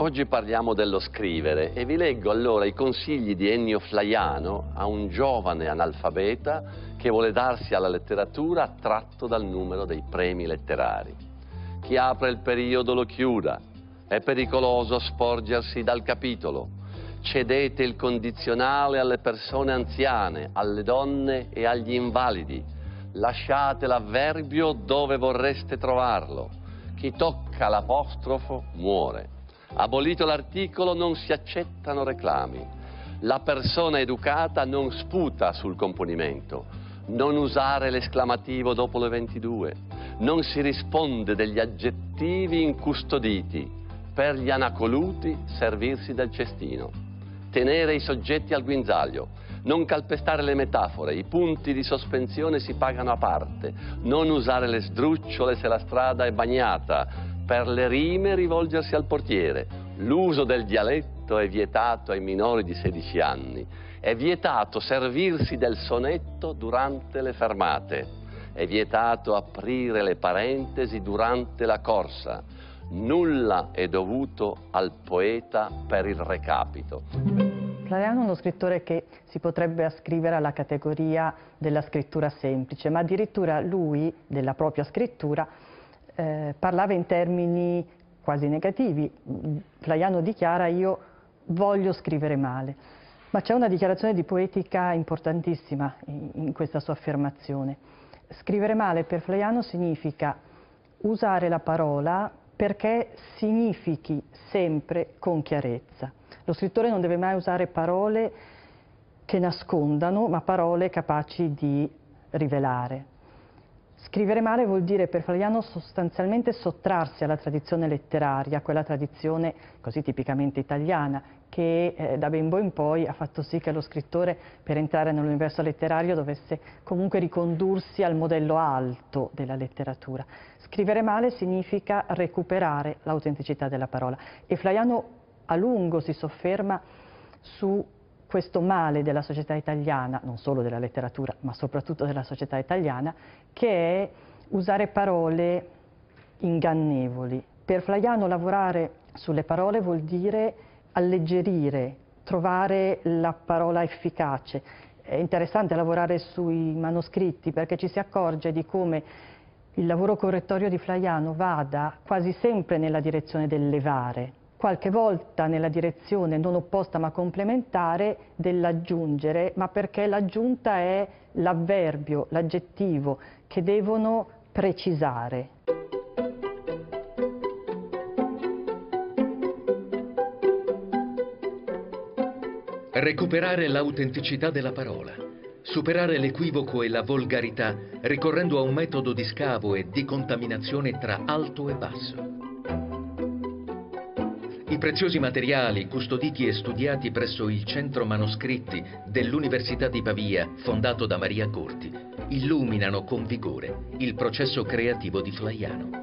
Oggi parliamo dello scrivere e vi leggo allora i consigli di Ennio Flaiano a un giovane analfabeta che vuole darsi alla letteratura tratto dal numero dei premi letterari. Chi apre il periodo lo chiuda, è pericoloso sporgersi dal capitolo. Cedete il condizionale alle persone anziane, alle donne e agli invalidi. Lasciate l'avverbio dove vorreste trovarlo. Chi tocca l'apostrofo muore. Abolito l'articolo non si accettano reclami. La persona educata non sputa sul componimento. Non usare l'esclamativo dopo le 22. Non si risponde degli aggettivi incustoditi. Per gli anacoluti servirsi del cestino. Tenere i soggetti al guinzaglio. Non calpestare le metafore, i punti di sospensione si pagano a parte. Non usare le sdrucciole se la strada è bagnata per le rime rivolgersi al portiere. L'uso del dialetto è vietato ai minori di 16 anni. È vietato servirsi del sonetto durante le fermate. È vietato aprire le parentesi durante la corsa. Nulla è dovuto al poeta per il recapito. Flaiano è uno scrittore che si potrebbe ascrivere alla categoria della scrittura semplice, ma addirittura lui, della propria scrittura, eh, parlava in termini quasi negativi. Flaiano dichiara io voglio scrivere male. Ma c'è una dichiarazione di poetica importantissima in, in questa sua affermazione. Scrivere male per Flaiano significa usare la parola perché significhi sempre con chiarezza. Lo scrittore non deve mai usare parole che nascondano, ma parole capaci di rivelare. Scrivere male vuol dire per Flaiano sostanzialmente sottrarsi alla tradizione letteraria, quella tradizione così tipicamente italiana, che eh, da bimbo in poi ha fatto sì che lo scrittore per entrare nell'universo letterario dovesse comunque ricondursi al modello alto della letteratura. Scrivere male significa recuperare l'autenticità della parola e Flaiano a lungo si sofferma su questo male della società italiana, non solo della letteratura, ma soprattutto della società italiana, che è usare parole ingannevoli. Per Flaiano lavorare sulle parole vuol dire alleggerire, trovare la parola efficace. È interessante lavorare sui manoscritti perché ci si accorge di come il lavoro correttorio di Flaiano vada quasi sempre nella direzione del levare, qualche volta nella direzione non opposta ma complementare dell'aggiungere, ma perché l'aggiunta è l'avverbio, l'aggettivo che devono precisare. Recuperare l'autenticità della parola, superare l'equivoco e la volgarità ricorrendo a un metodo di scavo e di contaminazione tra alto e basso. I preziosi materiali custoditi e studiati presso il Centro Manoscritti dell'Università di Pavia, fondato da Maria Corti, illuminano con vigore il processo creativo di Flaiano.